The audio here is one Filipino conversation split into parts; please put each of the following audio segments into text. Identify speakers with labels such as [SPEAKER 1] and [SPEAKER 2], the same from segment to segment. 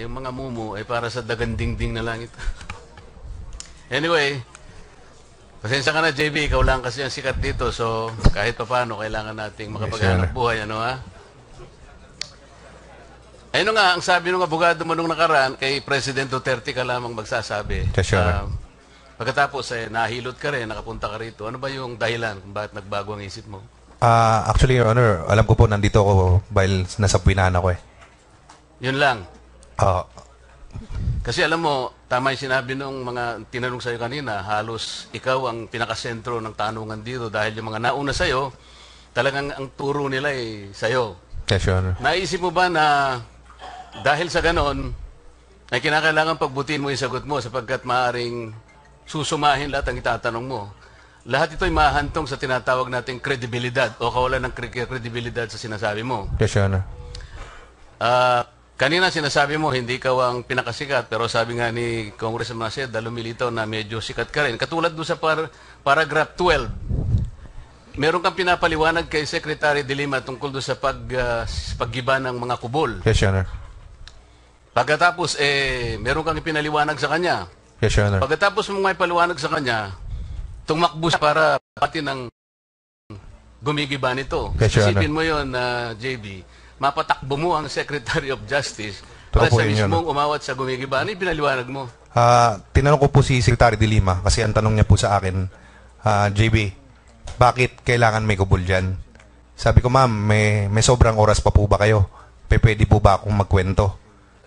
[SPEAKER 1] Eh, yung mga mumu ay para sa dagandingding na lang ito. anyway, pasensya ka na JB, ikaw lang kasi ang sikat dito. So kahit pa paano, kailangan nating makapaghanap buhay. Ano ha? Ayun nga, ang sabi ng abogado mo nung nakaraan, kay President Duterte ka lamang magsasabi.
[SPEAKER 2] Yes, Honor.
[SPEAKER 1] pagkatapos, eh, nahilot ka rin, nakapunta ka rito. Ano ba yung dahilan kung bakit nagbago ang isip mo?
[SPEAKER 2] Ah, actually, Your Honor, alam ko po nandito ako dahil nasa Pinan ako eh.
[SPEAKER 1] Yun lang.
[SPEAKER 2] Ah,
[SPEAKER 1] Kasi alam mo, tama yung sinabi nung mga tinanong sa'yo kanina, halos ikaw ang pinakasentro ng tanungan dito dahil yung mga nauna sa'yo, talagang ang turo nila ay sa'yo.
[SPEAKER 2] yes, Your Honor.
[SPEAKER 1] Naisip mo ba na dahil sa ganon, ay kinakailangan pagbutin mo yung sagot mo sapagkat maaring susumahin lahat ang itatanong mo. Lahat ito ay mahantong sa tinatawag nating kredibilidad o kawalan ng kre- kredibilidad sa sinasabi mo.
[SPEAKER 2] Yes, Your Honor.
[SPEAKER 1] Ah, kanina sinasabi mo hindi ka ang pinakasikat pero sabi nga ni Congressman Maceda lumilitaw na medyo sikat ka rin. Katulad doon sa par- paragraph 12. Meron kang pinapaliwanag kay Secretary de Lima tungkol doon sa pag ah, paggiba ng mga kubol.
[SPEAKER 2] Yes, Your Honor.
[SPEAKER 1] Pagkatapos eh meron kang pinaliwanag sa kanya.
[SPEAKER 2] Yes, Your Honor.
[SPEAKER 1] Pagkatapos mo nga ipaliwanag sa kanya, tumakbo siya para pati ng gumigiba nito.
[SPEAKER 2] Yes, Your
[SPEAKER 1] Isipin mo yon na JB, mapatakbo mo ang Secretary of Justice para
[SPEAKER 2] Totoo po
[SPEAKER 1] sa
[SPEAKER 2] yun,
[SPEAKER 1] mismong umawat sa gumigiba. Ano yung pinaliwanag mo?
[SPEAKER 2] Ah, tinanong ko po si Secretary de Lima kasi ang tanong niya po sa akin, ah, JB, bakit kailangan may kubol dyan? Sabi ko, ma'am, may, may sobrang oras pa po ba kayo? Pe, pwede po ba akong magkwento?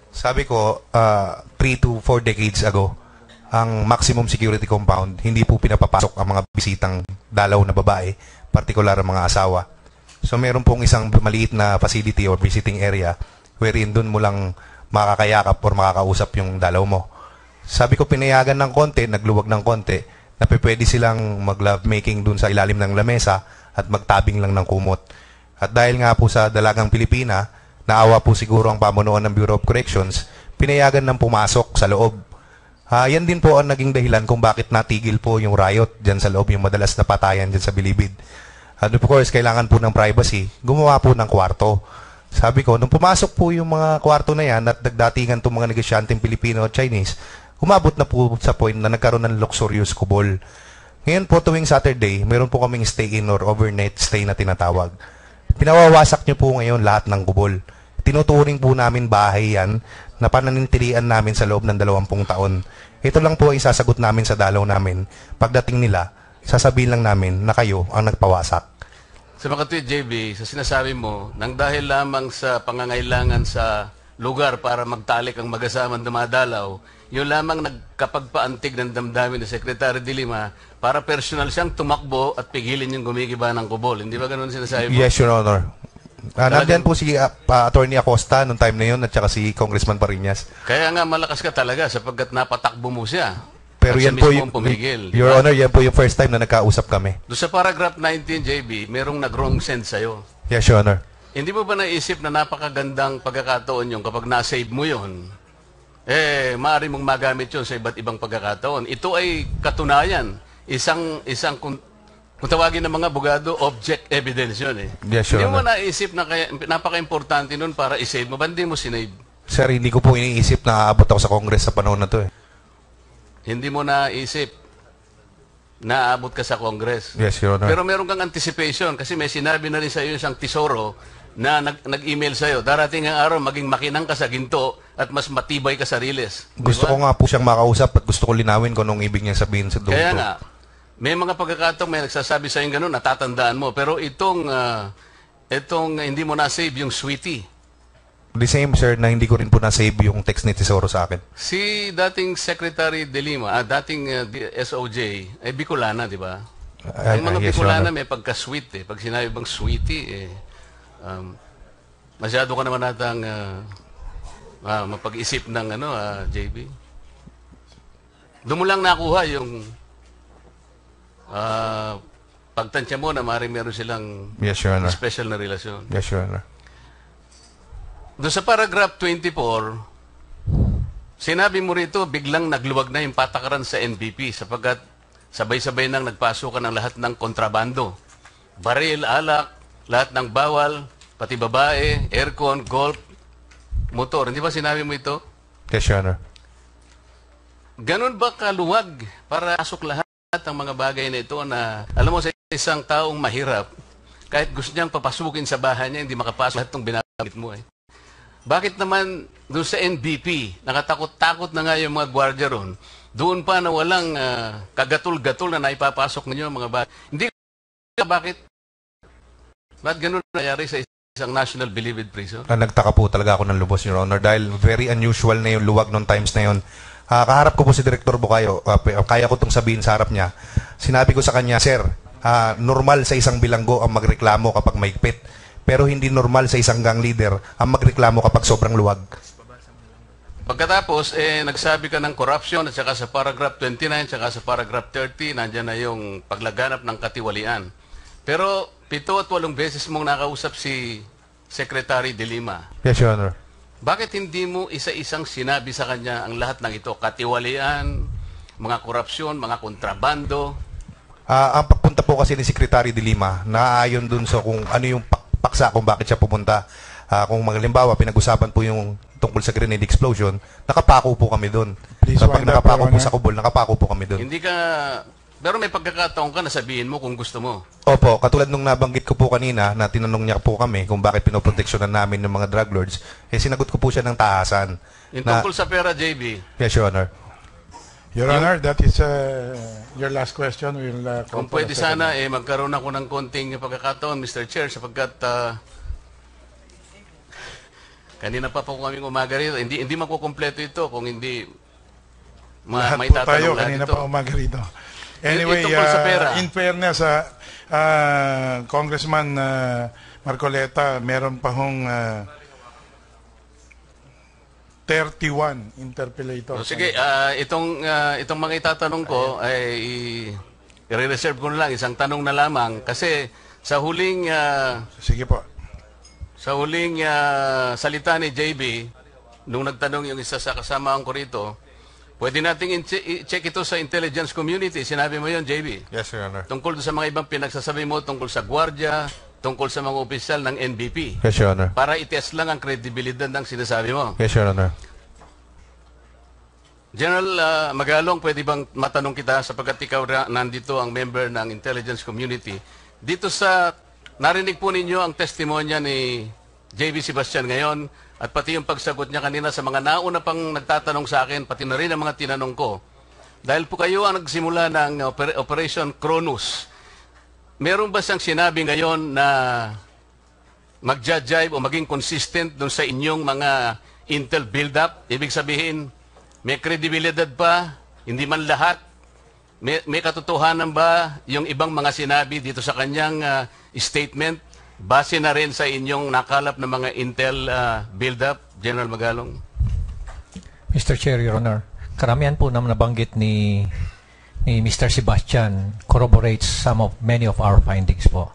[SPEAKER 2] Sabi ko, 3 to 4 decades ago, ang maximum security compound, hindi po pinapapasok ang mga bisitang dalaw na babae, partikular ang mga asawa. So meron pong isang maliit na facility or visiting area wherein doon mo lang makakayakap or makakausap yung dalaw mo. Sabi ko pinayagan ng konti, nagluwag ng konti, na pwede silang mag-love making doon sa ilalim ng lamesa at magtabing lang ng kumot. At dahil nga po sa dalagang Pilipina, naawa po siguro ang pamunuan ng Bureau of Corrections, pinayagan ng pumasok sa loob. Ah, yan din po ang naging dahilan kung bakit natigil po yung riot dyan sa loob, yung madalas na patayan dyan sa Bilibid. And of course, kailangan po ng privacy, gumawa po ng kwarto. Sabi ko, nung pumasok po yung mga kwarto na yan at nagdatingan itong mga negosyanteng Pilipino at Chinese, umabot na po sa point na nagkaroon ng luxurious kubol. Ngayon po tuwing Saturday, meron po kaming stay-in or overnight stay na tinatawag. Pinawawasak niyo po ngayon lahat ng kubol. Tinuturing po namin bahay yan na pananintilian namin sa loob ng dalawampung taon. Ito lang po ang isasagot namin sa dalaw namin. Pagdating nila, sasabihin lang namin na kayo ang nagpawasak.
[SPEAKER 1] Sa mga JB, sa sinasabi mo, nang dahil lamang sa pangangailangan sa lugar para magtalik ang mag-asamang dumadalaw, yun lamang nagkapagpaantig ng damdamin ni Secretary de Lima para personal siyang tumakbo at pigilin yung gumigiba ng kubol. Hindi ba ganun sinasabi mo?
[SPEAKER 2] Yes, Your Honor. Uh, nandyan po si uh, pa- Attorney Acosta noong time na yun at saka si Congressman Parinas.
[SPEAKER 1] Kaya nga malakas ka talaga sapagkat napatakbo mo siya.
[SPEAKER 2] Pero yan po yung,
[SPEAKER 1] pumigil.
[SPEAKER 2] Your
[SPEAKER 1] ba?
[SPEAKER 2] Honor, yan po yung first time na nagkausap kami.
[SPEAKER 1] Doon sa paragraph 19, JB, merong nag-wrong send sa'yo.
[SPEAKER 2] Yes, Your Honor.
[SPEAKER 1] Hindi mo ba naisip na napakagandang pagkakataon yung kapag na-save mo yon eh, maaari mong magamit yun sa iba't ibang pagkakataon. Ito ay katunayan. Isang, isang kung, kung tawagin ng mga abogado, object evidence yun eh.
[SPEAKER 2] Yes, Your
[SPEAKER 1] hindi mo
[SPEAKER 2] Honor.
[SPEAKER 1] naisip na kaya, napaka-importante nun para i-save mo. Ba't hindi mo sinave?
[SPEAKER 2] Sir, hindi ko po iniisip na aabot ako sa Congress sa panahon na to eh.
[SPEAKER 1] Hindi mo naisip na aabot ka sa Congress.
[SPEAKER 2] Yes, Your Honor.
[SPEAKER 1] Pero meron kang anticipation kasi may sinabi na rin sa iyo isang tesoro na nag- nag-email sa iyo. Darating ang araw, maging makinang ka sa ginto at mas matibay ka sa riles.
[SPEAKER 2] Gusto ko nga po siyang makausap at gusto ko linawin kung anong ibig niya sabihin sa doon.
[SPEAKER 1] Kaya nga, may mga pagkakataong may nagsasabi sa iyo ganun, natatandaan mo. Pero itong, ah, itong hindi mo na-save yung sweetie.
[SPEAKER 2] The same, sir, na hindi ko rin po na-save yung text ni Tesoro sa akin.
[SPEAKER 1] Si dating Secretary de Lima, ah, dating ah, SOJ, ay Bicolana, di ba?
[SPEAKER 2] Ah,
[SPEAKER 1] Ang mga
[SPEAKER 2] ah, yes, Your
[SPEAKER 1] Bicolana
[SPEAKER 2] Honor.
[SPEAKER 1] may pagka-sweet eh. Pag sinabi bang sweetie, eh, um, masyado ka naman natang ah, ah, mapag-isip ng ano, ah, JB. Doon mo lang nakuha yung ah, pagtansya mo na maaaring meron silang
[SPEAKER 2] Yes, Your Honor.
[SPEAKER 1] special na relasyon.
[SPEAKER 2] Yes, Your Honor.
[SPEAKER 1] Doon sa paragraph 24, sinabi mo rito, biglang nagluwag na yung patakaran sa NBP sapagkat sabay-sabay nang nagpasukan ng lahat ng kontrabando. Baril, alak, lahat ng bawal, pati babae, aircon, golf, motor. Hindi ba sinabi mo ito?
[SPEAKER 2] Yes, Your Honor.
[SPEAKER 1] Ganun ba kaluwag para pasok lahat ang mga bagay na ito na alam mo sa isang taong mahirap, kahit gusto niyang papasukin sa bahay niya, hindi makapasok lahat ng binabit mo eh. Bakit naman doon sa NBP, nakatakot-takot na nga yung mga gwardiya ron, doon pa na walang ah, kagatul-gatul na naipapasok ninyo mga bagay. Hindi ko bakit Ba't ganun nangyari sa isang National Believed Prison?
[SPEAKER 2] Ah, nagtaka po talaga ako ng lubos, Your Honor, dahil very unusual na yung luwag noong times na yun. Ah, kaharap ko po si Director Bukayo, p- kaya ko itong sabihin sa harap niya. Sinabi ko sa kanya, Sir, ah, normal sa isang bilanggo ang magreklamo kapag maigpit. Pero hindi normal sa isang gang leader ang magreklamo kapag sobrang luwag.
[SPEAKER 1] Pagkatapos, eh, nagsabi ka ng corruption at saka sa paragraph 29, saka sa paragraph 30, nandyan na yung paglaganap ng katiwalian. Pero pito at walong beses mong nakausap si Secretary De Lima.
[SPEAKER 2] Yes, Your Honor.
[SPEAKER 1] Bakit hindi mo isa-isang sinabi sa kanya ang lahat ng ito? Katiwalian, mga korupsyon, mga kontrabando.
[SPEAKER 2] Ah, ang pagpunta po kasi ni Secretary de Lima, naaayon dun sa kung ano yung pak- paksa kung bakit siya pumunta. Ah, kung maglimbawa, pinag-usapan po yung tungkol sa grenade explosion, nakapako po kami dun.
[SPEAKER 3] Please
[SPEAKER 2] Kapag nakapako po sa kubol, nakapako po kami dun.
[SPEAKER 1] Hindi ka... Pero may pagkakataon ka na sabihin mo kung gusto mo.
[SPEAKER 2] Opo, katulad nung nabanggit ko po kanina na tinanong niya po kami kung bakit pinoproteksyonan namin ng mga drug lords, eh sinagot ko po siya ng taasan.
[SPEAKER 1] Yung
[SPEAKER 2] Na,
[SPEAKER 1] tungkol sa pera, JB,
[SPEAKER 2] yes, Your Honor.
[SPEAKER 3] Your Honor, that is uh, your last question. We'll uh, call
[SPEAKER 1] Kung
[SPEAKER 3] for
[SPEAKER 1] pwede
[SPEAKER 3] the second.
[SPEAKER 1] sana, eh, magkaroon ako ng konting pagkakataon, Mr. Chair, sapagkat ah, kanina pa po kaming umaga rito. Hindi, hindi makukompleto ito kung hindi ma,
[SPEAKER 3] Lahat
[SPEAKER 1] may
[SPEAKER 3] po tayo,
[SPEAKER 1] tatanong lahat
[SPEAKER 3] kanina
[SPEAKER 1] ito.
[SPEAKER 3] pa umaga rito. Anyway,
[SPEAKER 1] tungkol sa
[SPEAKER 3] uh,
[SPEAKER 1] pera.
[SPEAKER 3] in fairness, uh, uh, Congressman uh, Marcoleta, meron pa hong uh, 31 interpellators.
[SPEAKER 1] O, sige, ah, itong, ah, itong mga itatanong ko ay i- i-reserve ko na lang, isang tanong na lamang. Kasi sa huling ah,
[SPEAKER 3] Sige po.
[SPEAKER 1] Sa huling ah, salita ni JB, nung nagtanong yung isa sa kasamahan ko rito, pwede nating i-check ito sa intelligence community. Sinabi mo yon JB.
[SPEAKER 2] Yes, Your Honor.
[SPEAKER 1] Tungkol sa mga ibang pinagsasabi mo, tungkol sa gwardiya, tungkol sa mga opisyal ng NBP.
[SPEAKER 2] Yes, Your Honor.
[SPEAKER 1] Para itest lang ang kredibilidad ng sinasabi mo.
[SPEAKER 2] Yes, Your Honor.
[SPEAKER 1] General ah, Magalong, pwede bang matanong kita sapagkat ikaw na, nandito ang member ng intelligence community. Dito sa, narinig po ninyo ang testimonya ni JB Sebastian ngayon at pati yung pagsagot niya kanina sa mga nauna pang nagtatanong sa akin, pati na rin ang mga tinanong ko. Dahil po kayo ang nagsimula ng oper- Operation Cronus, meron ba siyang sinabi ngayon na magja-jive o maging consistent dun sa inyong mga intel build-up? Ibig sabihin, may kredibilidad pa, hindi man lahat. May, may katotohanan ba yung ibang mga sinabi dito sa kanyang ah, statement? Base na rin sa inyong nakalap ng mga intel ah, build-up, General Magalong?
[SPEAKER 4] Mr. Chair, Your Honor, karamihan po naman nabanggit ni ni Mr. Sebastian corroborates some of many of our findings po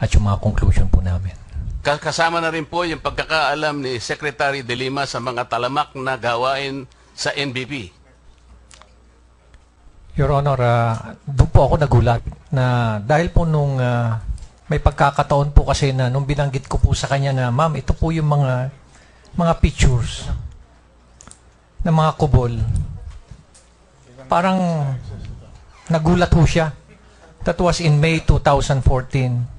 [SPEAKER 4] at yung mga conclusion po namin.
[SPEAKER 1] Ka- Kasama na rin po yung pagkakaalam ni Secretary De Lima sa mga talamak na gawain sa NBP.
[SPEAKER 4] Your Honor, ah, doon po ako nagulat na dahil po nung ah, may pagkakataon po kasi na nung binanggit ko po sa kanya na ma'am, ito po yung mga mga pictures ng mga kubol. Parang nagulat po siya. That was in May 2014.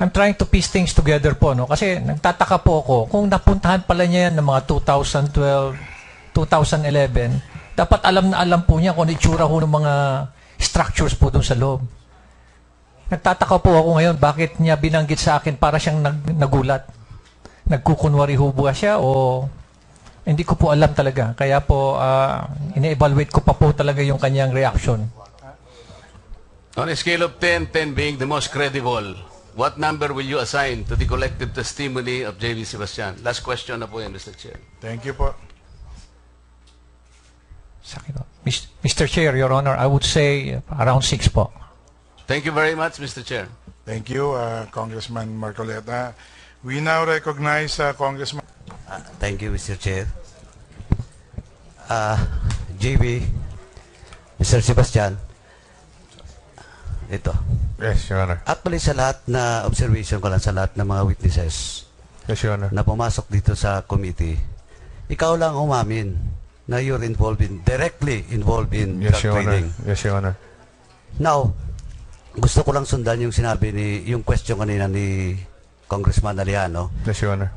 [SPEAKER 4] I'm trying to piece things together po, no? Kasi nagtataka po ako kung napuntahan pala niya yan ng mga 2012, 2011, dapat alam na alam po niya kung ano itsura ho ng mga structures po doon sa loob. Nagtataka po ako ngayon bakit niya binanggit sa akin para siyang nag, nagulat. Nagkukunwari ho ba siya o hindi ko po alam talaga. Kaya po ah, ine-evaluate ko pa po talaga yung kanyang reaction.
[SPEAKER 1] On a scale of 10, 10 being the most credible, what number will you assign to the collective testimony of J.V. Sebastian? Last question na po yan, Mr. Chair.
[SPEAKER 3] Thank you po.
[SPEAKER 4] Sa akin. Mr. Chair, Your Honor, I would say around 6 po.
[SPEAKER 1] Thank you very much, Mr. Chair.
[SPEAKER 3] Thank you, uh, Congressman Marcoleta. We now recognize uh, Congressman
[SPEAKER 5] Ah, thank you, Mr. Chair. Ah, JB, Mr. Sebastian, ito.
[SPEAKER 2] Yes, Your Honor.
[SPEAKER 5] Actually, sa lahat na observation ko lang sa lahat ng mga witnesses
[SPEAKER 2] Yes, Your Honor.
[SPEAKER 5] na pumasok dito sa committee, ikaw lang umamin na you're involved in, directly involved in
[SPEAKER 2] Yes,
[SPEAKER 5] drug
[SPEAKER 2] Your Honor.
[SPEAKER 5] trading.
[SPEAKER 2] Yes, Your Honor.
[SPEAKER 5] Now, gusto ko lang sundan yung sinabi ni, yung question kanina ni Congressman Aliano.
[SPEAKER 2] Yes, Your Honor.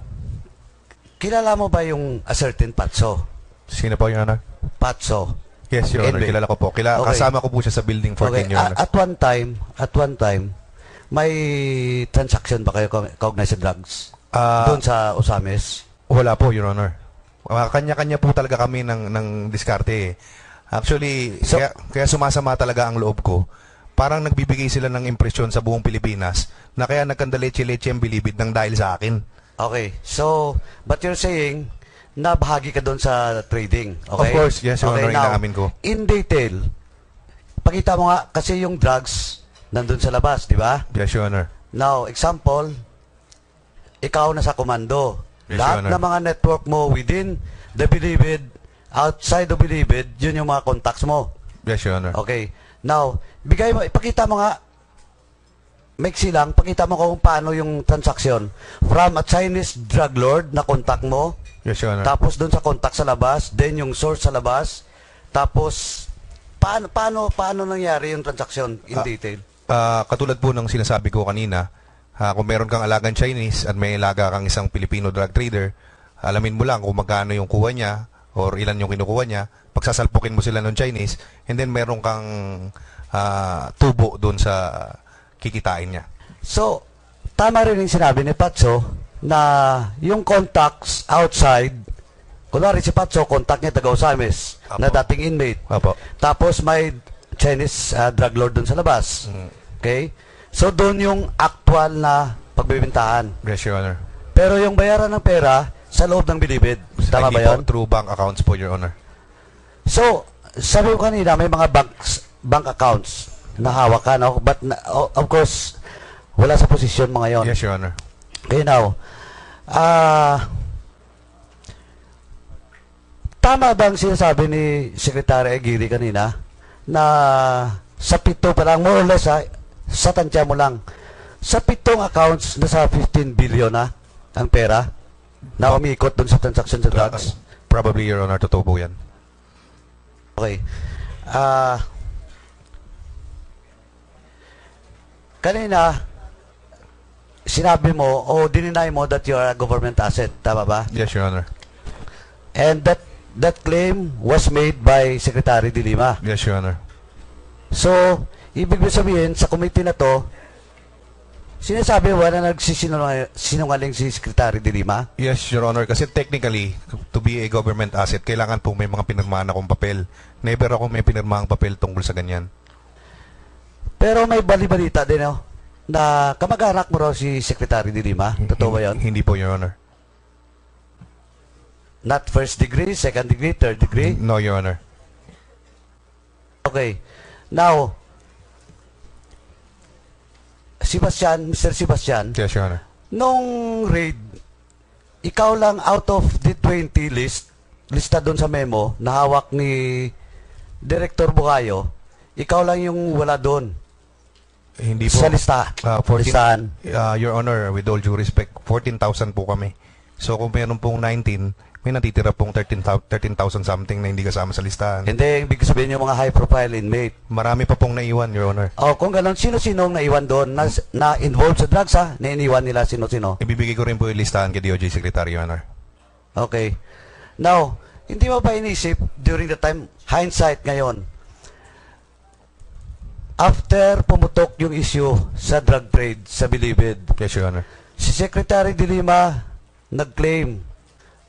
[SPEAKER 5] Kilala mo ba yung a certain Patso?
[SPEAKER 2] Sino po, Your Honor?
[SPEAKER 5] Patso.
[SPEAKER 2] Yes, Your Honor.
[SPEAKER 5] Anyway.
[SPEAKER 2] Kilala ko po. Kila,
[SPEAKER 5] Okay.
[SPEAKER 2] Kasama ko po siya sa building 14,
[SPEAKER 5] Okay,
[SPEAKER 2] Your
[SPEAKER 5] a-
[SPEAKER 2] Honor.
[SPEAKER 5] at one time, at one time, may transaction ba kayo kau- kaugnay sa drugs?
[SPEAKER 2] Ah,
[SPEAKER 5] Doon sa Osames?
[SPEAKER 2] Wala po, Your Honor. Ah, Kanya-kanya po talaga kami ng, ng diskarte eh. Actually,
[SPEAKER 5] So-
[SPEAKER 2] kaya, kaya sumasama talaga ang loob ko. Parang nagbibigay sila ng impresyon sa buong Pilipinas na kaya nagkandaleche-leche ang bilibid ng dahil sa akin.
[SPEAKER 5] Okay. So, but you're saying na bahagi ka doon sa trading. Okay?
[SPEAKER 2] Of course, yes, Your Honor,
[SPEAKER 5] now,
[SPEAKER 2] inaamin ko.
[SPEAKER 5] In detail, pakita mo nga, kasi yung drugs, nandun sa labas, di ba?
[SPEAKER 2] Yes, Your Honor.
[SPEAKER 5] Now, example, ikaw na sa komando.
[SPEAKER 2] Yes,
[SPEAKER 5] Lahat ng mga network mo within the Bilibid, outside the Bilibid, yun yung mga contacts mo.
[SPEAKER 2] Yes, Your Honor.
[SPEAKER 5] Okay. Now, bigay mo, ipakita mo nga, maiksi lang, pakita mo kung paano yung transaction from a Chinese drug lord na contact mo,
[SPEAKER 2] Yes, Your Honor.
[SPEAKER 5] tapos doon sa contact sa labas, then yung source sa labas, tapos paano paano paano nangyari yung transaction in
[SPEAKER 2] Ah.
[SPEAKER 5] detail?
[SPEAKER 2] Ah, katulad po ng sinasabi ko kanina, ah, kung meron kang alagang Chinese at may alaga kang isang Filipino drug trader, alamin mo lang kung magkano yung kuha niya or ilan yung kinukuha niya, pagsasalpukin mo sila ng Chinese, and then meron kang ah, tubo doon sa kikitain niya.
[SPEAKER 5] So, tama rin yung sinabi ni Patso na yung contacts outside, kunwari si Patso, contact niya taga Osames,
[SPEAKER 2] Apo.
[SPEAKER 5] na dating inmate.
[SPEAKER 2] Opo.
[SPEAKER 5] Tapos may Chinese uh, drug lord doon sa labas. Okay? So doon yung actual na pagbibintahan.
[SPEAKER 2] Yes, Your Honor.
[SPEAKER 5] Pero yung bayaran ng pera sa loob ng bilibid. Tama
[SPEAKER 2] Hindi
[SPEAKER 5] ba
[SPEAKER 2] po,
[SPEAKER 5] yun?
[SPEAKER 2] Through bank accounts po, Your Honor.
[SPEAKER 5] So, sabi ko kanina, may mga banks, bank accounts na hawak ka, no? But, na- o- of course, wala sa posisyon mo ngayon.
[SPEAKER 2] Yes, Your Honor.
[SPEAKER 5] Okay, now, ah, tama ba ang sinasabi ni Secretary Aguirre kanina na sa pito pa lang, more or less ha, sa tansya mo lang, sa pitong accounts na sa 15 billion na ang pera na umiikot dun sa transaction sa drugs?
[SPEAKER 2] Probably, Your Honor, totoo po yan.
[SPEAKER 5] Okay. Ah, kanina, sinabi mo o dininay mo that you are a government asset. Tama ba?
[SPEAKER 2] Yes, Your Honor.
[SPEAKER 5] And that that claim was made by Secretary De Lima.
[SPEAKER 2] Yes, Your Honor.
[SPEAKER 5] So, ibig sabihin, sa committee na to, sinasabi mo na nagsisinungaling sinungaling si Secretary De Lima?
[SPEAKER 2] Yes, Your Honor. Kasi technically, to be a government asset, kailangan pong may mga pinirmahan akong papel. Never ako may pinirmahang papel tungkol sa ganyan.
[SPEAKER 5] Pero may bali-balita din, no? Na kamag-anak mo raw si Secretary De Lima. Totoo ba yun?
[SPEAKER 2] Hindi po, Your Honor.
[SPEAKER 5] Not first degree, second degree, third degree?
[SPEAKER 2] No, Your Honor.
[SPEAKER 5] Okay. Now, Sebastian, Mr. Sebastian,
[SPEAKER 2] Yes, Your Honor.
[SPEAKER 5] nung raid, ikaw lang out of the 20 list, lista doon sa memo, na hawak ni Director Bukayo, ikaw lang yung wala doon.
[SPEAKER 2] Hindi po.
[SPEAKER 5] Sa lista.
[SPEAKER 2] Ah, 14
[SPEAKER 5] Listahan.
[SPEAKER 2] Ah, Your Honor, with all due respect, 14,000 po kami. So kung meron pong 19, may natitira pong 13,000 13,000 something na hindi kasama sa listahan.
[SPEAKER 5] Hindi, ibig sabihin yung mga high-profile inmate.
[SPEAKER 2] Marami pa pong naiwan, Your Honor.
[SPEAKER 5] O, kung ganon, sino-sino ang naiwan doon na, na involved sa drugs, ha? Na iniwan nila sino-sino?
[SPEAKER 2] Ibibigay ko rin po yung listahan kay DOJ Secretary, Your Honor.
[SPEAKER 5] Okay. Now, hindi mo ba inisip during the time, hindsight ngayon, after pumutok yung issue sa drug trade sa Bilibid,
[SPEAKER 2] Yes, Your Honor.
[SPEAKER 5] si Secretary de Lima nag-claim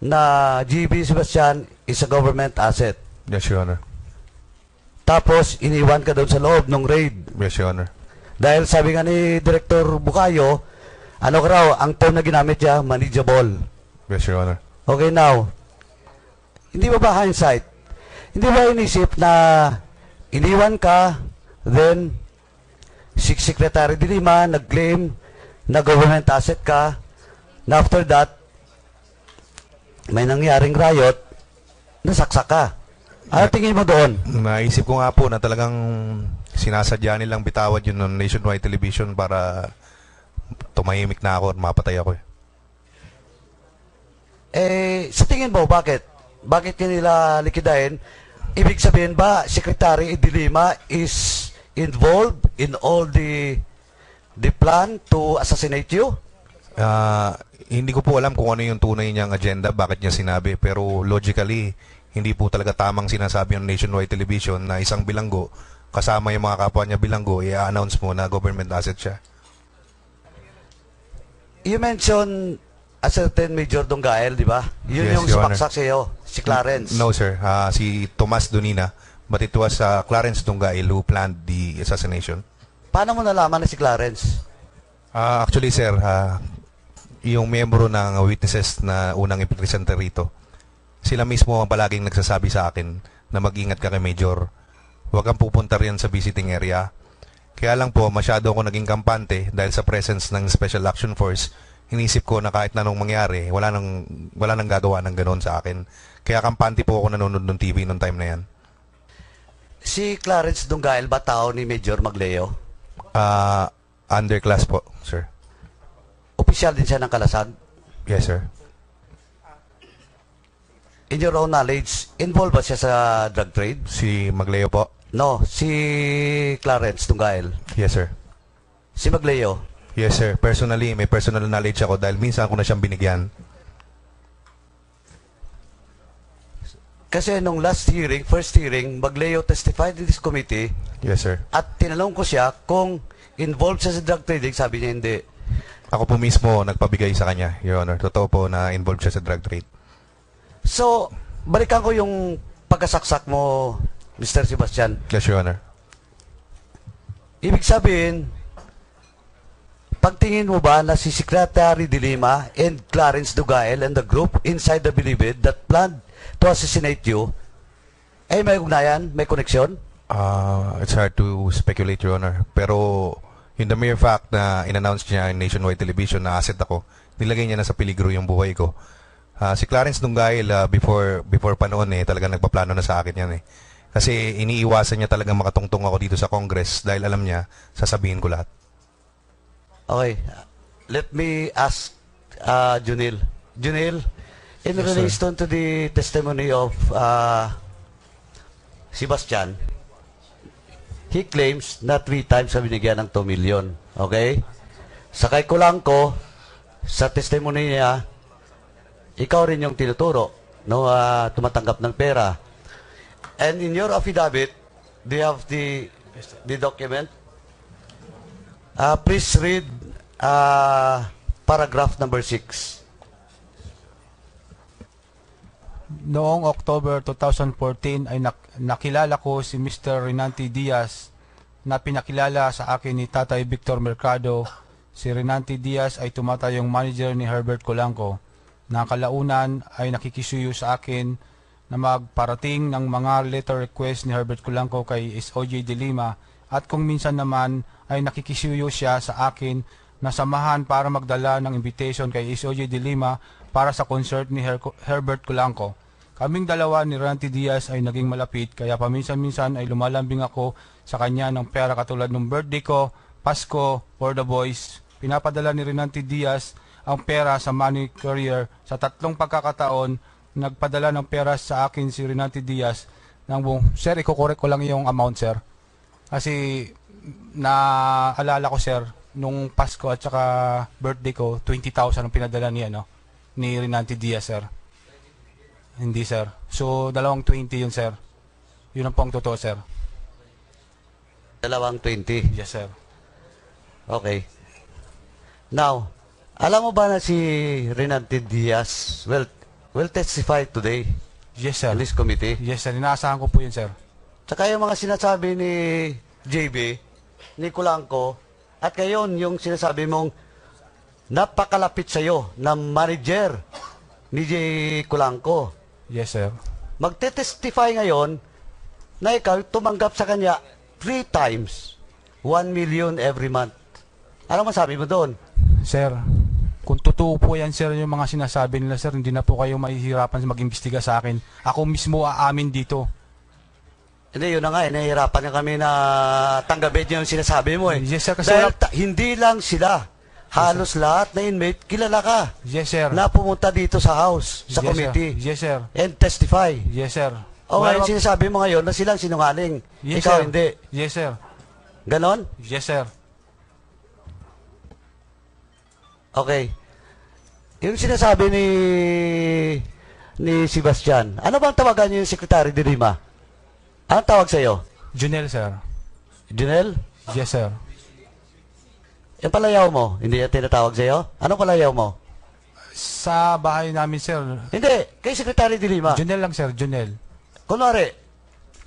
[SPEAKER 5] na GB Sebastian is a government asset.
[SPEAKER 2] Yes, Your Honor.
[SPEAKER 5] Tapos, iniwan ka doon sa loob ng raid.
[SPEAKER 2] Yes, Your Honor.
[SPEAKER 5] Dahil sabi nga ni Director Bukayo, ano ka raw, ang term na ginamit niya, manageable.
[SPEAKER 2] Yes, Your Honor.
[SPEAKER 5] Okay, now, hindi ba ba hindsight? Hindi ba inisip na iniwan ka, then si Secretary de Lima nag-claim na government asset ka, na after that, may nangyaring riot, nasaksak ka. Ano tingin mo doon?
[SPEAKER 2] Naisip ko nga po na talagang sinasadya nilang bitawad yun ng nationwide television para tumahimik na ako at mapatay ako. eh.
[SPEAKER 5] Eh, sa tingin mo, bakit? bakit nila likidahin? Ibig sabihin ba, Secretary Idilima is involved in all the the plan to assassinate you?
[SPEAKER 2] Ah, hindi ko po alam kung ano yung tunay niyang agenda, bakit niya sinabi, pero logically, hindi po talaga tamang sinasabi ng Nationwide Television na isang bilanggo, kasama yung mga kapwa niya bilanggo, i-announce mo na government asset siya.
[SPEAKER 5] You mentioned a certain Major Donggael, di ba? Yun
[SPEAKER 2] Yes,
[SPEAKER 5] yung
[SPEAKER 2] Your Honor.
[SPEAKER 5] sumaksak sa iyo, si Clarence.
[SPEAKER 2] No, sir. Ah, si Tomas Donina, but it was ah, Clarence Dunggail who planned the assassination.
[SPEAKER 5] Paano mo nalaman na si Clarence?
[SPEAKER 2] Ah, actually, sir, ah, yung miyembro ng witnesses na unang ipresenta rito, sila mismo ang palaging nagsasabi sa akin na mag-ingat ka kay Major. Huwag kang pupunta riyan sa visiting area. Kaya lang po, masyado ako naging kampante dahil sa presence ng Special Action Force. Inisip ko na kahit na anong mangyari, wala nang, wala nang gagawa ng ganon sa akin. Kaya kampante po ako nanonood ng TV noong time na yan.
[SPEAKER 5] Si Clarence Donggael ba tao ni Major Magleo?
[SPEAKER 2] Ah, underclass po, sir.
[SPEAKER 5] Opisyal din siya ng kalasag?
[SPEAKER 2] Yes, sir.
[SPEAKER 5] In your own knowledge, involved ba siya sa drug trade?
[SPEAKER 2] Si Magleo po.
[SPEAKER 5] No, si Clarence Donggael.
[SPEAKER 2] Yes, sir.
[SPEAKER 5] Si Magleo.
[SPEAKER 2] Yes, sir. Personally, may personal knowledge ako dahil minsan ko na siyang binigyan.
[SPEAKER 5] Kasi nung last hearing, first hearing, Magleo testified in this committee
[SPEAKER 2] Yes, sir.
[SPEAKER 5] at tinanong ko siya kung involved siya sa drug trading, sabi niya hindi.
[SPEAKER 2] Ako po mismo nagpabigay sa kanya, Your Honor. Totoo po na involved siya sa drug trade.
[SPEAKER 5] So, balikan ko yung pagkasaksak mo, Mr. Sebastian.
[SPEAKER 2] Yes, Your Honor.
[SPEAKER 5] Ibig sabihin, pagtingin mo ba na si Secretary de Lima and Clarence Dugael and the group inside the Bilibid that planned to assassinate you, ay may ugnayan, may koneksyon?
[SPEAKER 2] Uh, it's hard to speculate, Your Honor. Pero in the mere fact na in-announce niya in nationwide television na asset ako, nilagay niya na sa peligro yung buhay ko. Ah, si Clarence Dunggail, ah, before, before pa noon eh, talagang nagpaplano na sa akin yan eh. Kasi iniiwasan niya talagang makatungtong ako dito sa Congress dahil alam niya, sasabihin ko lahat.
[SPEAKER 5] Okay. Let me ask uh, Junil. Junil, in
[SPEAKER 3] Yes, sir.
[SPEAKER 5] relation to the testimony of uh, Sebastian, he claims na three times sa binigyan ng 2 million. Okay? Sakay ko lang ko, sa testimony niya, ikaw rin yung tinuturo, no, ah, tumatanggap ng pera. And in your affidavit, do you have the, the document? Uh, please read uh, paragraph number 6.
[SPEAKER 6] Noong October 2014 ay nak- nakilala ko si Mr. Renanti Diaz na pinakilala sa akin ni Tatay Victor Mercado. Si Renanti Diaz ay tumatayong manager ni Herbert Colanco na kalaunan ay nakikisuyo sa akin na magparating ng mga letter request ni Herbert Colanco kay SOJ de Lima at kung minsan naman ay nakikisuyo siya sa akin na samahan para magdala ng invitation kay SOJ de Lima para sa concert ni Her- Herbert Colanco. Kaming dalawa ni Ranty Diaz ay naging malapit kaya paminsan-minsan ay lumalambing ako sa kanya ng pera katulad ng birthday ko, Pasko, for the boys. Pinapadala ni Renanti Diaz ang pera sa money courier sa tatlong pagkakataon nagpadala ng pera sa akin si Renanti Diaz ng buong, sir, ikukorek ko lang yung amount, sir. Kasi naalala ko, sir, nung Pasko at saka birthday ko, 20,000 ang pinadala ni, ano, ni Renanti Diaz, sir. Hindi, sir. So, dalawang 20 yun, sir. Yun ang po ang totoo, sir.
[SPEAKER 5] Dalawang 20.
[SPEAKER 6] Yes, sir.
[SPEAKER 5] Okay. Now, alam mo ba na si Renante Diaz will, will testify today
[SPEAKER 6] Yes, sir.
[SPEAKER 5] in this committee?
[SPEAKER 6] Yes, sir. Inaasahan ko po yun, sir.
[SPEAKER 5] Tsaka yung mga sinasabi ni JB, ni Kulanco, at ngayon yung sinasabi mong napakalapit sa'yo na manager ni J. Kulanco.
[SPEAKER 6] Yes, sir.
[SPEAKER 5] Magte-testify ngayon na ikaw tumanggap sa kanya three times 1 million every month. Ano masabi mo doon?
[SPEAKER 6] Sir, kung totoo po yan, sir, yung mga sinasabi nila, sir, hindi na po kayo mahihirapan sa mag-imbestiga sa akin. Ako mismo aamin dito.
[SPEAKER 5] Hindi, yun na nga, eh, nahihirapan na kami na tanggapin yung sinasabi mo eh.
[SPEAKER 6] Yes, sir, kasi
[SPEAKER 5] Dahil
[SPEAKER 6] wala-
[SPEAKER 5] hindi lang sila. Halos lahat na inmate, kilala ka.
[SPEAKER 6] Yes, sir.
[SPEAKER 5] Na pumunta dito sa house, sa
[SPEAKER 6] Yes,
[SPEAKER 5] committee,
[SPEAKER 6] Sir. Yes, sir.
[SPEAKER 5] and testify.
[SPEAKER 6] Yes, sir.
[SPEAKER 5] O ngayon
[SPEAKER 6] ba-
[SPEAKER 5] sinasabi mo ngayon na silang sinungaling.
[SPEAKER 6] Yes,
[SPEAKER 5] Ikaw
[SPEAKER 6] sir.
[SPEAKER 5] hindi.
[SPEAKER 6] Yes, sir.
[SPEAKER 5] Ganon?
[SPEAKER 6] Yes, sir.
[SPEAKER 5] Okay. Yung sinasabi ni ni Sebastian, ano bang tawagan niyo yung Secretary de Lima? Anong tawag sa'yo?
[SPEAKER 6] Junel, sir.
[SPEAKER 5] Junel?
[SPEAKER 6] Yes, sir.
[SPEAKER 5] Yung palayaw mo, hindi yan tinatawag sa'yo? Anong palayaw mo?
[SPEAKER 6] Sa bahay namin, sir.
[SPEAKER 5] Hindi, kay Secretary de Lima.
[SPEAKER 6] Junel lang, sir. Junel.
[SPEAKER 5] Kunwari,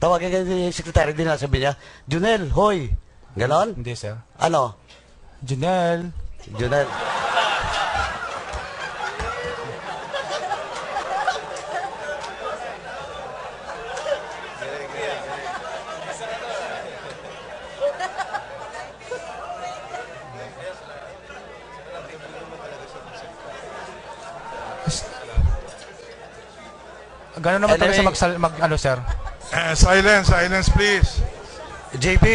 [SPEAKER 5] tawagin kayo ni Secretary de Lima, sabi niya, Junel, hoy. Ganon?
[SPEAKER 6] Hindi, sir.
[SPEAKER 5] Ano?
[SPEAKER 6] Junel.
[SPEAKER 5] Junel.
[SPEAKER 6] Gano'n naman talaga
[SPEAKER 5] Anyway.
[SPEAKER 6] sa magsal, mag, ano, sir?
[SPEAKER 3] Eh, silence, silence please.
[SPEAKER 5] JB,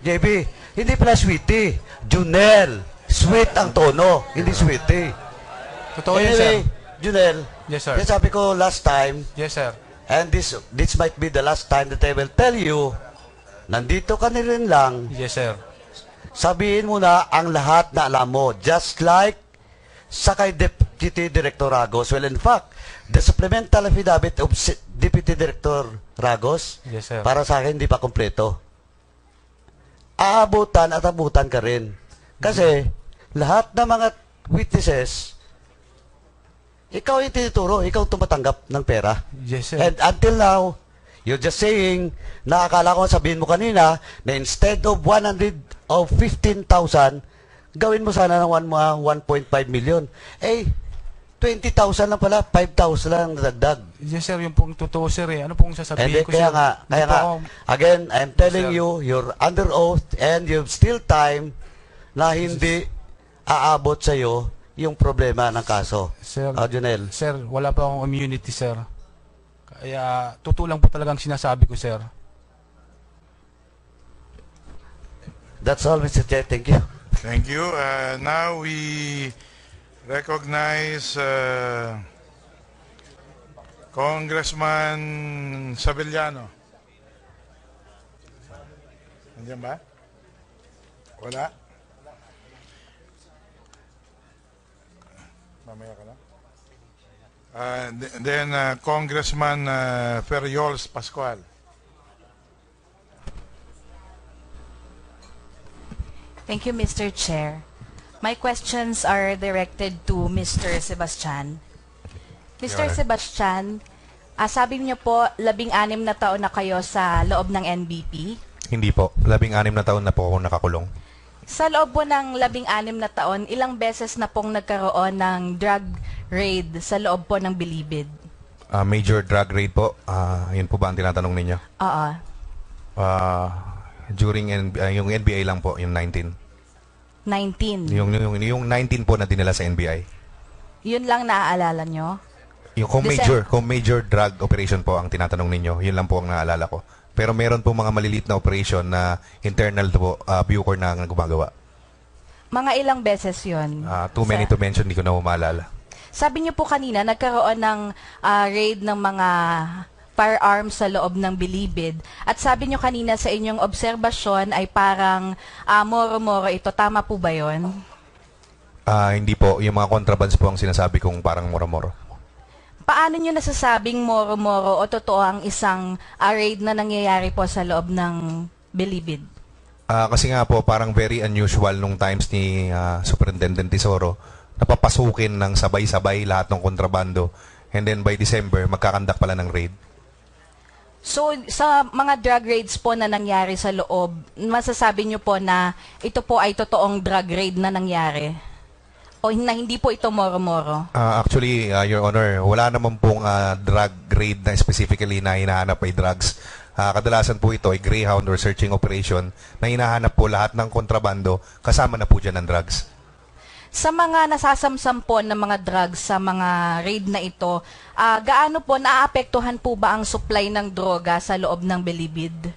[SPEAKER 5] JB, hindi pala sweetie. Junel. Sweet ang tono, hindi sweetie.
[SPEAKER 6] Totoo yun, sir.
[SPEAKER 5] anyway, Junel,
[SPEAKER 6] Yes, sir.
[SPEAKER 5] yan sabi ko last time,
[SPEAKER 6] Yes, sir.
[SPEAKER 5] and this this might be the last time that I will tell you, nandito ka na rin lang,
[SPEAKER 6] Yes, sir.
[SPEAKER 5] sabihin mo na ang lahat na alam mo. Just like sa kay Deputy Director Ragos. Well, in fact, the supplemental affidavit of si- Deputy Director Ragos,
[SPEAKER 6] Yes, sir.
[SPEAKER 5] para sa akin, hindi pa kompleto. Aabutan at abutan ka rin. Kasi, lahat ng mga witnesses, ikaw yung tinuturo, ikaw tumatanggap ng pera.
[SPEAKER 6] Yes, sir.
[SPEAKER 5] And until now, you're just saying, nakakala ko sabihin mo kanina, na instead of 100 of 15,000, gawin mo sana ng one- mga 1.5 million. Eh, 20,000 lang pala, 5,000 lang nadagdag.
[SPEAKER 6] yes, sir. Yung pong totoo, sir, eh. Ano pong
[SPEAKER 5] And
[SPEAKER 6] sasabihin
[SPEAKER 5] then,
[SPEAKER 6] ko,
[SPEAKER 5] kaya
[SPEAKER 6] sir?
[SPEAKER 5] nga, kaya nga, again, I'm telling
[SPEAKER 6] Sir.
[SPEAKER 5] you, you're under oath and you've still time na hindi aabot sa'yo yung problema ng kaso.
[SPEAKER 6] Sir,
[SPEAKER 5] Ah, Junel.
[SPEAKER 6] sir, wala pa akong immunity, sir. Kaya, totoo lang po talagang sinasabi ko, sir.
[SPEAKER 5] That's all, Mr. Chair. Thank you.
[SPEAKER 3] Thank you. Uh, now we recognize uh, Congressman Sabellano. Nandiyan ba? Wala? Mamaya ka na. Uh, then uh, Congressman uh, Ferriols Pascual.
[SPEAKER 7] Thank you, Mr. Chair. My questions are directed to Mr. Sebastian. Mr. Sebastian, ah, sabi niyo po, labing-anim na taon na kayo sa loob ng NBP.
[SPEAKER 2] Hindi po. Labing anim na taon na po ako nakakulong.
[SPEAKER 7] Sa loob po ng labing-anim na taon, ilang beses na pong nagkaroon ng drug raid sa loob po ng Bilibid?
[SPEAKER 2] Ah, major drug raid po. Ah, yun po ba ang tinatanong ninyo?
[SPEAKER 7] Oo.
[SPEAKER 2] Ah, during NB- ah, yung NBI lang po, yung 19.
[SPEAKER 7] 19.
[SPEAKER 2] Yung, yung, yung 19 po na dinala sa NBI.
[SPEAKER 7] Yun lang naaalala nyo?
[SPEAKER 2] Yung kung major, kung major drug operation po ang tinatanong ninyo, yun lang po ang naalala ko. Pero meron po mga maliliit na operation na internal po, uh, Bucor na gumagawa.
[SPEAKER 7] Mga ilang beses yun?
[SPEAKER 2] Ah, too many
[SPEAKER 7] Sa-
[SPEAKER 2] to mention, hindi ko na maalala.
[SPEAKER 7] Sabi niyo po kanina, nagkaroon ng ah, raid ng mga firearms sa loob ng Bilibid. At sabi niyo kanina sa inyong obserbasyon ay parang ah, moro-moro ito. Tama po ba yon?
[SPEAKER 2] Ah, hindi po, yung mga contrabands po ang sinasabi kong parang moro-moro.
[SPEAKER 7] Paano niyo nasasabing moro-moro o totoo ang isang raid na nangyayari po sa loob ng Bilibid?
[SPEAKER 2] Ah, kasi nga po, parang very unusual nung times ni ah, Superintendent Tesoro, napapasukin ng sabay-sabay lahat ng kontrabando. And then by December, magkakandak pala ng raid.
[SPEAKER 7] So, sa mga drug raids po na nangyari sa loob, masasabi niyo po na ito po ay totoong drug raid na nangyari? O na hindi po ito moro-moro?
[SPEAKER 2] Ah, actually, ah, Your Honor, wala naman pong ah, drug grade na specifically na hinahanap ay drugs. Ah, kadalasan po ito ay greyhound or searching operation na hinahanap po lahat ng kontrabando kasama na po dyan ng drugs.
[SPEAKER 7] Sa mga nasasamsam po ng mga drugs sa mga raid na ito, ah, gaano po naaapektuhan po ba ang supply ng droga sa loob ng Bilibid?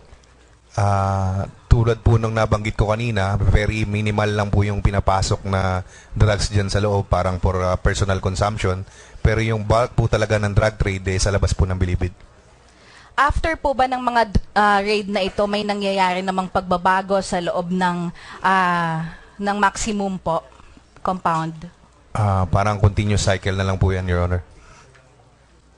[SPEAKER 2] Ah, tulad po nung nabanggit ko kanina, very minimal lang po yung pinapasok na drugs dyan sa loob, parang for uh, personal consumption. Pero yung bulk po talaga ng drug trade eh, sa labas po ng bilibid.
[SPEAKER 7] After po ba ng mga ah, raid na ito, may nangyayari namang pagbabago sa loob ng ah, ng maximum po compound?
[SPEAKER 2] Ah, parang continuous cycle na lang po yan, Your Honor.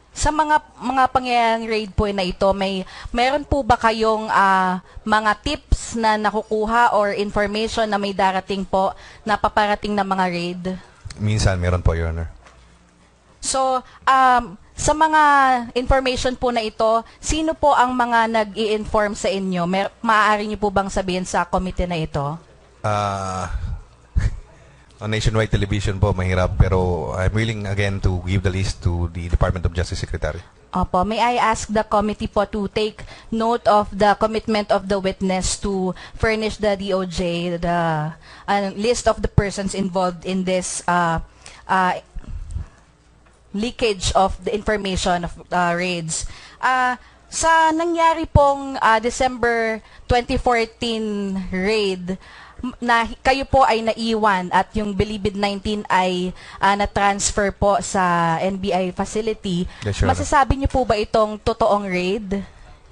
[SPEAKER 7] Sa mga mga pangyayaring raid po na ito, may meron po ba kayong ah, mga tips na nakukuha or information na may darating po na paparating na mga raid?
[SPEAKER 2] Minsan meron po, Your Honor.
[SPEAKER 7] So, um, sa mga information po na ito, sino po ang mga nag-i-inform sa inyo? Mer- maaari niyo po bang sabihin sa committee na ito?
[SPEAKER 2] Ah, on nationwide television po, mahirap. Pero I'm willing again to give the list to the Department of Justice Secretary.
[SPEAKER 7] Opo, may I ask the committee po to take note of the commitment of the witness to furnish the DOJ the uh, list of the persons involved in this uh, uh, leakage of the information of uh, raids. Uh, sa nangyari pong uh, December 2014 raid, na kayo po ay naiwan at yung Bilibid 19 ay uh, na-transfer po sa NBI facility.
[SPEAKER 2] Yes, Your Honor.
[SPEAKER 7] Masasabi niyo po ba itong totoong raid?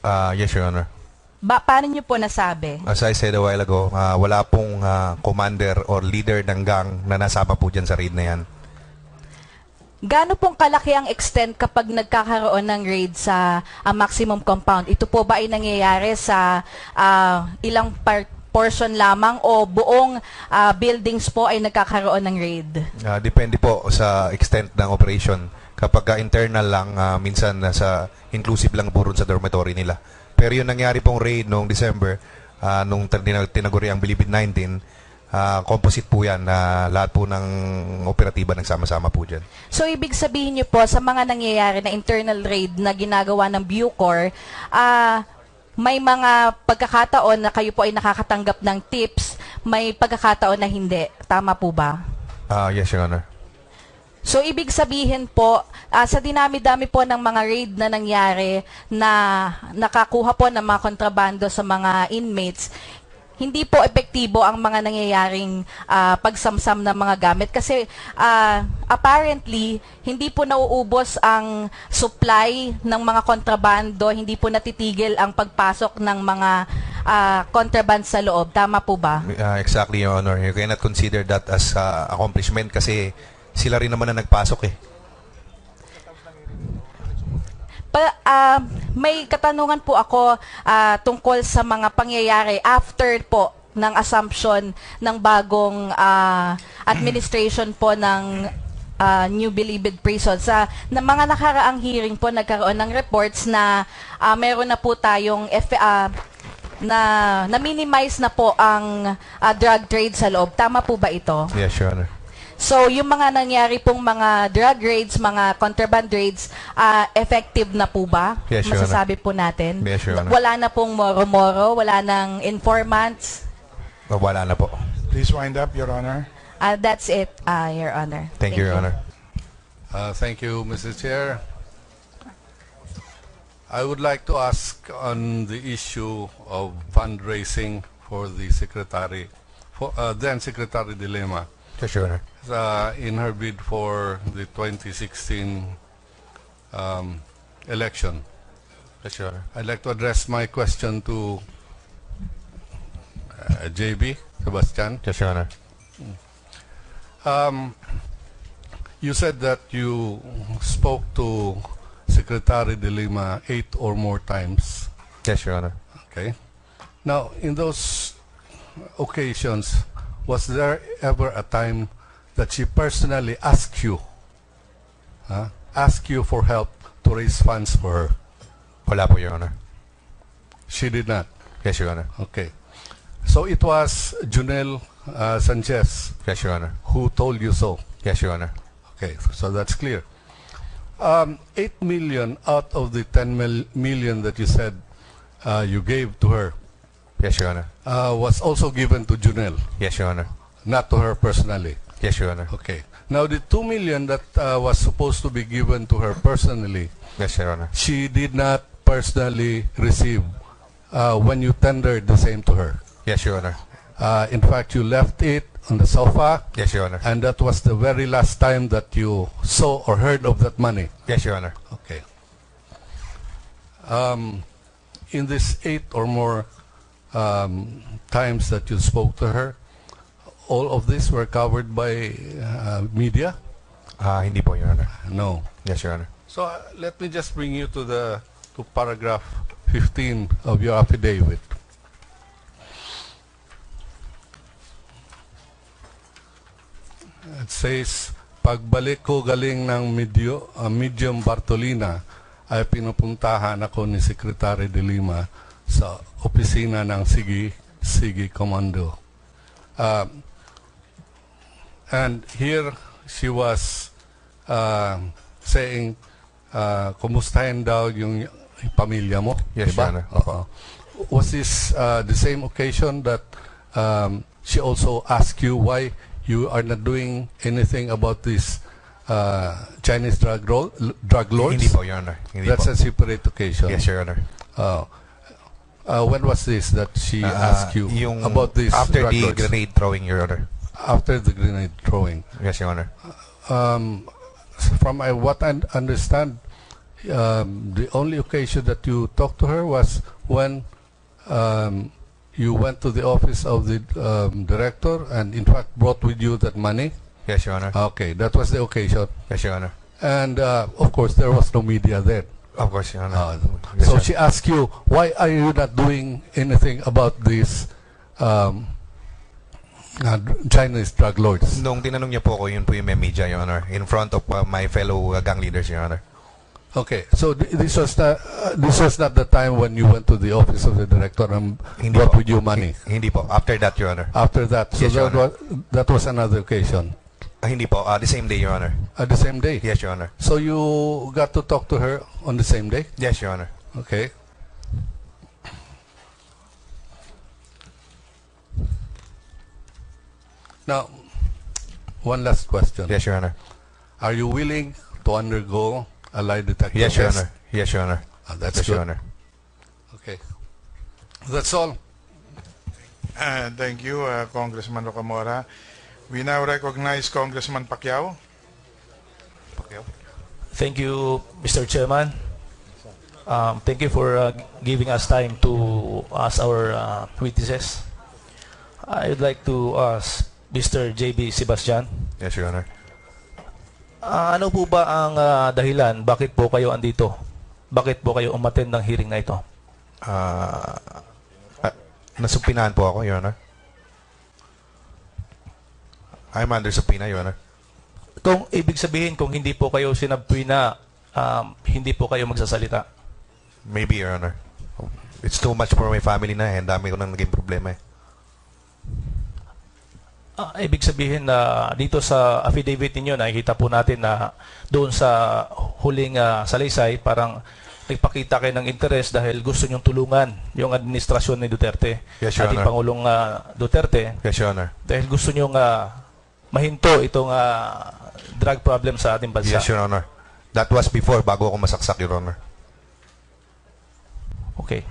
[SPEAKER 2] Ah, yes, Your Honor.
[SPEAKER 7] Ba, paano niyo po nasabi?
[SPEAKER 2] As I said a while ago, ah, wala pong ah, commander or leader ng gang na nasama po dyan sa raid na yan.
[SPEAKER 7] Gaano pong kalaki ang extent kapag nagkakaroon ng raid sa ah, maximum compound? Ito po ba ay nangyayari sa ah, ilang par- portion lamang o buong ah, buildings po ay nagkakaroon ng raid?
[SPEAKER 2] Ah, depende po sa extent ng operation. Kapag ka internal lang, ah, minsan nasa inclusive lang po rin sa dormitory nila. Pero yung nangyari pong raid noong December, ah, nung tin- tinaguri ang Bilibid 19, ah, composite po yan na lahat po ng operatiba nagsama-sama po dyan.
[SPEAKER 7] So, ibig sabihin niyo po, sa mga nangyayari na internal raid na ginagawa ng Bucor, ah, may mga pagkakataon na kayo po ay nakakatanggap ng tips, may pagkakataon na hindi. Tama po ba?
[SPEAKER 2] Ah, yes, Your Honor.
[SPEAKER 7] So, ibig sabihin po, ah, sa dinami-dami po ng mga raid na nangyari na nakakuha po ng mga kontrabando sa mga inmates, hindi po epektibo ang mga nangyayaring ah, pagsamsam ng mga gamit kasi ah, apparently hindi po nauubos ang supply ng mga kontrabando, hindi po natitigil ang pagpasok ng mga ah, contraband sa loob. Tama po ba?
[SPEAKER 2] Ah, exactly, Your Honor. You cannot consider that as ah, accomplishment kasi sila rin naman na nagpasok eh.
[SPEAKER 7] Pa, ah, may katanungan po ako ah, tungkol sa mga pangyayari after po ng assumption ng bagong ah, administration po ng ah, New Bilibid Prison. Sa na mga nakaraang hearing po nagkaroon ng reports na ah, meron na po tayong F- na na-minimize na po ang ah, drug trade sa loob. Tama po ba ito?
[SPEAKER 2] Yes, Your Honor.
[SPEAKER 7] So, yung mga nangyari pong mga drug raids, mga contraband raids, ah, effective na po ba?
[SPEAKER 2] Yes, Your Honor.
[SPEAKER 7] Masasabi po natin.
[SPEAKER 2] Yes, Your Honor.
[SPEAKER 7] Wala na pong moro-moro, wala nang informants.
[SPEAKER 2] Ah, Wala na po.
[SPEAKER 3] Please wind up, Your Honor.
[SPEAKER 7] Ah, that's it, ah, Your Honor.
[SPEAKER 2] Thank, you, Your Honor.
[SPEAKER 8] Uh, Thank you, Mr. Chair. I would like to ask on the issue of fundraising for the Secretary, for uh, then Secretary Dilema,
[SPEAKER 2] Yes, Your Honor.
[SPEAKER 8] uh, in her bid for the 2016 um, election.
[SPEAKER 2] Yes, Your Honor.
[SPEAKER 8] I'd like to address my question to uh, JB, Sebastian.
[SPEAKER 2] Yes, Your Honor.
[SPEAKER 8] Um, you said that you spoke to Secretary De Lima eight or more times.
[SPEAKER 2] Yes, Your Honor.
[SPEAKER 8] Okay. Now, in those occasions, was there ever a time that she personally asked you, huh, asked you for help to raise funds for her?
[SPEAKER 2] Wala po, Your Honor.
[SPEAKER 8] She did not.
[SPEAKER 2] Yes, Your Honor.
[SPEAKER 8] Okay. So it was Junel uh, Sanchez
[SPEAKER 2] Yes, Your Honor.
[SPEAKER 8] who told you so.
[SPEAKER 2] Yes, Your Honor.
[SPEAKER 8] Okay, so that's clear. Um, 8 million out of the 10 mil- million that you said uh, you gave to her
[SPEAKER 2] Yes, Your Honor.
[SPEAKER 8] uh, was also given to Junel,
[SPEAKER 2] Yes, Your Honor.
[SPEAKER 8] not to her personally.
[SPEAKER 2] Yes, Your Honor.
[SPEAKER 8] Okay. Now, the 2 million that uh, was supposed to be given to her personally,
[SPEAKER 2] Yes, Your Honor.
[SPEAKER 8] she did not personally receive uh, when you tendered the same to her.
[SPEAKER 2] Yes, Your Honor.
[SPEAKER 8] Uh, in fact, you left it on the sofa,
[SPEAKER 2] Yes, Your Honor.
[SPEAKER 8] and that was the very last time that you saw or heard of that money.
[SPEAKER 2] Yes, Your Honor.
[SPEAKER 8] Okay. Um, in this eight or more um, times that you spoke to her, all of this were covered by uh, media?
[SPEAKER 2] Ah, hindi po, Your Honor.
[SPEAKER 8] No.
[SPEAKER 2] Yes, Your Honor.
[SPEAKER 8] So uh, let me just bring you to the to paragraph 15 of your affidavit. It says, pagbalik ko galing ng medyo, uh, medium Bartolina, ay pinupuntahan ako ni Secretary de Lima sa opisina ng Sigi, Sigi Commando. Um, and here she was uh, saying, uh, kumustahin daw yung pamilya mo.
[SPEAKER 2] Yes,
[SPEAKER 8] diba?
[SPEAKER 2] Your Honor.
[SPEAKER 8] Oo. Was this uh, the same occasion that um, she also asked you why you are not doing anything about this uh, Chinese drug, drug lords?
[SPEAKER 2] Hindi po, Your Honor. Hindi
[SPEAKER 8] That's
[SPEAKER 2] po.
[SPEAKER 8] a separate occasion.
[SPEAKER 2] Yes, Your Honor.
[SPEAKER 8] Uh, uh, when was this that she
[SPEAKER 2] Ah,
[SPEAKER 8] asked you
[SPEAKER 2] yung
[SPEAKER 8] about this
[SPEAKER 2] after
[SPEAKER 8] drug
[SPEAKER 2] the grenade throwing, Your Honor.
[SPEAKER 8] After the grenade throwing.
[SPEAKER 2] Yes, Your Honor.
[SPEAKER 8] Um, from I, what I understand, um, the only occasion that you talked to her was when um, you went to the office of the um, director and in fact brought with you that money.
[SPEAKER 2] Yes, Your Honor.
[SPEAKER 8] Okay, that was the occasion.
[SPEAKER 2] Yes, Your Honor.
[SPEAKER 8] And uh, of course, there was no media there.
[SPEAKER 2] Of course, Your
[SPEAKER 8] Uh,
[SPEAKER 2] Honor. Yes,
[SPEAKER 8] so she asked you, why are you not doing anything about this um, uh, Chinese drug lords?
[SPEAKER 2] Nung tinanong niya po ako, yun po yung may media, Your Honor. In front of uh, my fellow uh, gang leaders, Your Honor.
[SPEAKER 8] Okay, so th- this was not uh, this was not the time when you went to the office of the director and
[SPEAKER 2] Hindi
[SPEAKER 8] brought
[SPEAKER 2] po.
[SPEAKER 8] with you money.
[SPEAKER 2] Hi- Hindi po. After that, Your Honor.
[SPEAKER 8] After that, so
[SPEAKER 2] Yes,
[SPEAKER 8] that was, that was another occasion.
[SPEAKER 2] Ah, hindi po. Ah, the same day, Your Honor.
[SPEAKER 8] At the same day.
[SPEAKER 2] Yes, Your Honor.
[SPEAKER 8] So you got to talk to her on the same day.
[SPEAKER 2] Yes, Your Honor.
[SPEAKER 8] Okay. Now, one last question.
[SPEAKER 2] Yes, Your Honor.
[SPEAKER 8] Are you willing to undergo a lie detector
[SPEAKER 2] Yes, Your? Honor. Yes, Your Honor.
[SPEAKER 8] Ah, that's
[SPEAKER 2] Yes,
[SPEAKER 8] good.
[SPEAKER 2] Your Honor.
[SPEAKER 8] Okay. That's all.
[SPEAKER 3] Uh, thank you, uh, Congressman Rocamora. We now recognize Congressman Pacquiao.
[SPEAKER 9] Thank you, Mr. Chairman. Um, thank you for uh, giving us time to ask our uh, witnesses. I would like to ask Mr. JB Sebastian.
[SPEAKER 2] Yes, Your Honor.
[SPEAKER 9] Ah, ano po ba ang ah, dahilan? Bakit po kayo andito? Bakit po kayo umattend ng hearing na ito?
[SPEAKER 2] Ah, ah, nasupinahan po ako, Your Honor. I'm under subpoena, Your Honor.
[SPEAKER 9] Kung ibig sabihin kung hindi po kayo sinabpina, um, hindi po kayo magsasalita.
[SPEAKER 2] Maybe, Your Honor. It's too much for my family na eh. Ang dami ko nang naging problema eh.
[SPEAKER 9] Ah, ibig sabihin na dito sa affidavit ninyo nakikita po natin na doon sa huling ah, salaysay parang nagpakita kayo ng interest dahil gusto nyong tulungan yung administrasyon ni Duterte.
[SPEAKER 2] Yes, Your
[SPEAKER 9] ating
[SPEAKER 2] Honor.
[SPEAKER 9] Pangulong ah, Duterte
[SPEAKER 2] Yes, Your Honor.
[SPEAKER 9] dahil gusto nyong ah, mahinto itong ah, drug problem sa ating bansa.
[SPEAKER 2] Yes, Your Honor. That was before, bago ako masaksak, Your Honor.
[SPEAKER 9] Okay.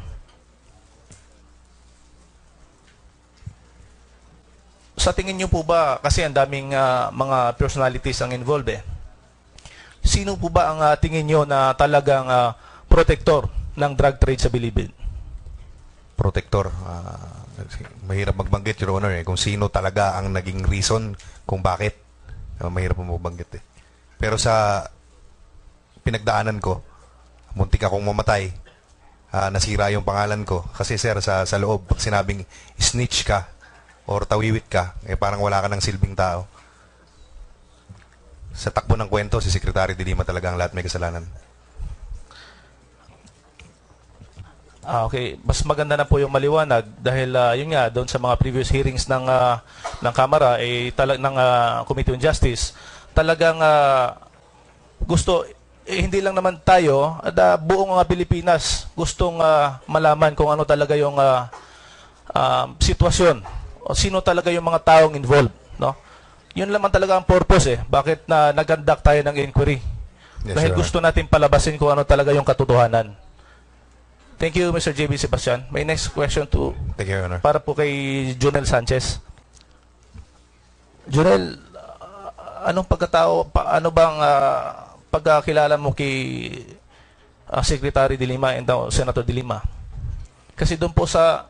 [SPEAKER 9] Sa tingin niyo po ba, kasi ang daming ah, mga personalities ang involved eh, sino po ba ang ah, tingin niyo na talagang ah, protector ng drug trade sa Bilibid?
[SPEAKER 2] Protector. ah, mahirap magbanggit, Your Honor, eh. Kung sino talaga ang naging reason kung bakit. Ah, mahirap mo magbanggit eh. Pero sa pinagdaanan ko, muntik akong mamatay. Ah, nasira yung pangalan ko. Kasi sir, sa, sa loob, pag sinabing snitch ka or tawiwit ka, eh parang wala ka ng silbing tao. Sa takbo ng kwento, si Secretary de Lima talaga ang lahat may kasalanan.
[SPEAKER 9] Ah, okay, mas maganda na po yung maliwanag dahil ah, yun nga doon sa mga previous hearings ng ah, ng Kamara eh talag ng ah, Committee on Justice talagang ah, gusto eh, hindi lang naman tayo, ada buong mga Pilipinas gustong ah, malaman kung ano talaga yung ah, ah, sitwasyon o sino talaga yung mga taong involved, no? Yun naman talaga ang purpose eh. Bakit na nag-conduct tayo ng inquiry?
[SPEAKER 2] Yes,
[SPEAKER 9] Dahil
[SPEAKER 2] Your Honor.
[SPEAKER 9] gusto natin palabasin kung ano talaga yung katotohanan. Thank you, Mr. JB Sebastian. My next question to
[SPEAKER 2] Thank you, Your Honor.
[SPEAKER 9] para po kay Junel Sanchez. Junel, ah, anong pagkatao, pa, ano bang ah, pagkakilala mo kay ah, Secretary de Lima and uh, Senator de Lima? Kasi doon po sa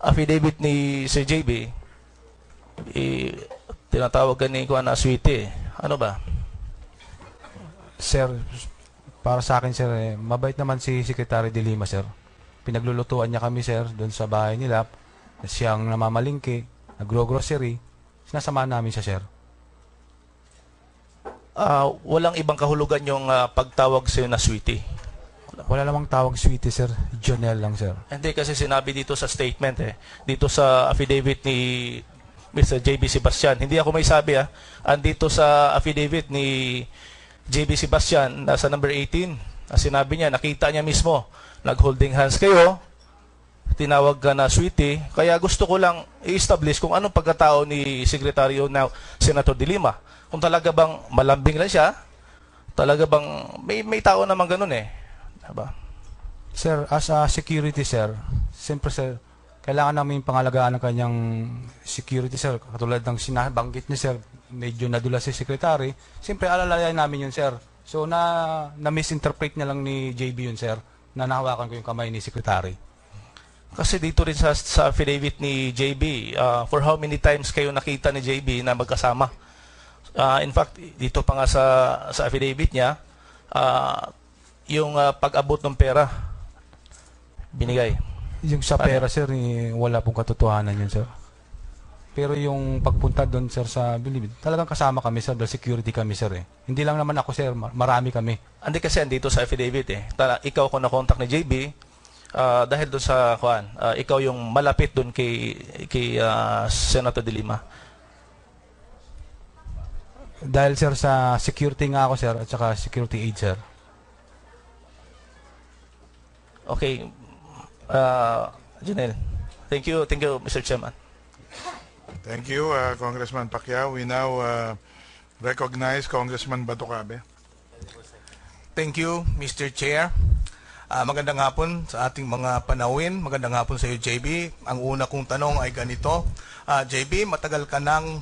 [SPEAKER 9] affidavit ni Sir JB, eh, tinatawag ka ni Kuan na sweetie. Ano ba?
[SPEAKER 6] Sir, para sa akin, sir, eh, mabait naman si Secretary de Lima, sir. Pinaglulutuan niya kami, sir, doon sa bahay nila. Siyang namamalingki, nagro-grocery. Sinasama namin siya, sir.
[SPEAKER 9] Ah, walang ibang kahulugan yung ah, pagtawag sa'yo na sweetie.
[SPEAKER 6] Wala namang tawag sweetie, sir. Jonel lang, sir.
[SPEAKER 9] Hindi kasi sinabi dito sa statement eh, dito sa affidavit ni Mr. JB Sebastian. Hindi ako may sabi ah. Andito sa affidavit ni JB Sebastian, nasa number 18, na sinabi niya, nakita niya mismo, nag-holding hands kayo, tinawag ka na sweetie, kaya gusto ko lang i-establish kung anong pagkatao ni Sekretaryo na Senator De Lima. Kung talaga bang malambing lang siya, talaga bang may may tao naman ganun eh. Diba?
[SPEAKER 6] Sir, as a security, sir, siyempre, sir, kailangan namin pangalagaan ang kanyang security, sir. Katulad ng sinabanggit niya, sir, medyo nadula si secretary. Siyempre, alalayan namin yun, sir. So, na, na-misinterpret niya lang ni JB yun, sir, na nahawakan ko yung kamay ni secretary.
[SPEAKER 9] Kasi dito rin sa, sa affidavit ni JB, uh, for how many times kayo nakita ni JB na magkasama? Uh, in fact, dito pa nga sa, sa affidavit niya, uh, yung uh, pag-abot ng pera, binigay.
[SPEAKER 6] Yung sa pera, sir, eh, wala pong katotohanan yun, sir. Pero yung pagpunta doon, sir, sa Bilibid, talagang kasama kami, sir, dahil security kami, sir, eh. Hindi lang naman ako, sir, ma- marami kami.
[SPEAKER 9] Andi kasi andito sa affidavit eh. Tala, ikaw ko na-contact ni JB, uh, dahil doon sa, kuan, uh, ikaw yung malapit doon kay, kay uh, Senator De Lima.
[SPEAKER 6] Dahil, sir, sa security nga ako, sir, at saka security aid, sir.
[SPEAKER 9] Okay. Uh, Janelle. Thank you, thank you, Mr. Chairman.
[SPEAKER 3] Thank you, uh, Congressman Pacquiao. We now uh, recognize Congressman Batucabe.
[SPEAKER 10] Thank you, Mr. Chair. Ah, magandang hapon sa ating mga panawin. Magandang hapon sa iyo, JB. Ang una kong tanong ay ganito. Ah, JB, matagal ka nang